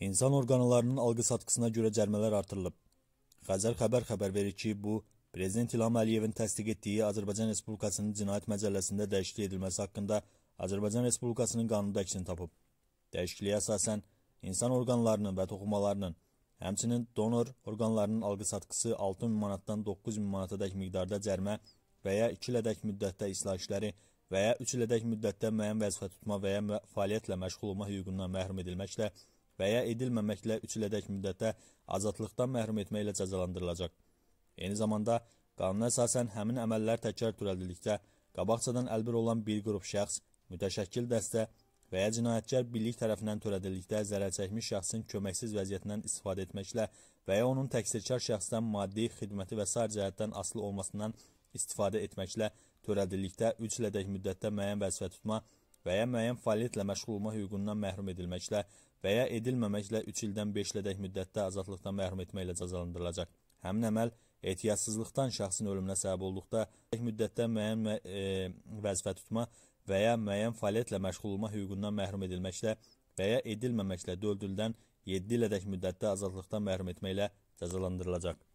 İnsan orqanlarının alqı-satqısına görə cərimələr artırılıb. Xəzər xəbər xəbər verir ki, bu Prezident İlham Əliyevin təsdiq etdiyi Azərbaycan Respublikasının Cinayət Məcəlləsində dəyişiklik edilməsi haqqında Azərbaycan Respublikasının qanunda əksini tapıb. Dəyişikliyə əsasən insan orqanlarının və toxumalarının, həmçinin donor orqanlarının alqı-satqısı 6000 manatdan 9000 manatadək miqdarda cərimə və ya 2 ilədək müddətdə islah işləri və ya 3 ilədək müddətdə müəyyən vəzifə tutma və ya fəaliyyətlə məşğul olma hüququndan məhrum edilməklə və ya edilməməklə 3 ilədək müddətdə azadlıqdan məhrum etməklə cəzalandırılacaq. Eyni zamanda, qanuna əsasən həmin əməllər təkrar törədildikdə, qabaqcadan əlbir olan bir qrup şəxs, mütəşəkkil dəstə və ya cinayətkar birlik tərəfindən törədildikdə zərər çəkmiş şəxsin köməksiz vəziyyətindən istifadə etməklə və ya onun təqsirkar şəxsdən maddi, xidməti və sair cəhətdən asılı olmasından istifadə etməklə törədildikdə 3 ilədək müddətdə müəyyən vəzifə tutma və ya müəyyən fəaliyyətlə məşğul olma hüququndan məhrum edilməklə və ya edilməməklə 3 ildən 5 ilədək müddətdə azadlıqdan məhrum etməklə cəzalandırılacaq. Həmin əməl ehtiyatsızlıqdan şəxsin ölümünə səbəb olduqda müddətdə müəyyən e, vəzifə tutma və ya müəyyən fəaliyyətlə məşğul olma hüququndan məhrum edilməklə və ya edilməməklə 4 ildən 7 ilədək müddətdə azadlıqdan məhrum etməklə cəzalandırılacaq.